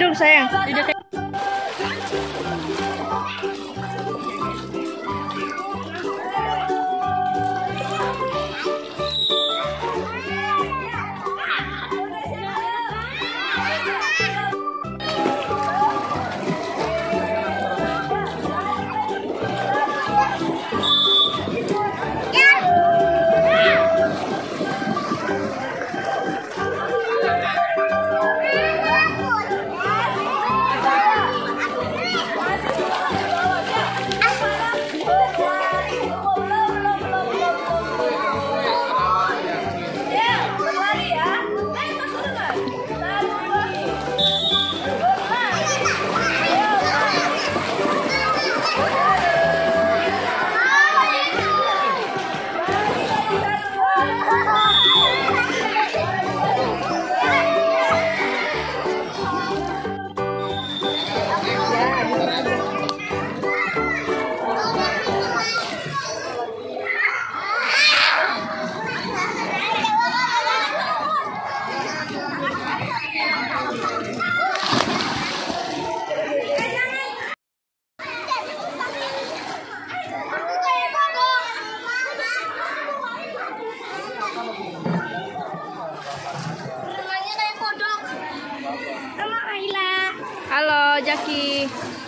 tidur sayang. Tidur, sayang. Kayak Halo, Jackie.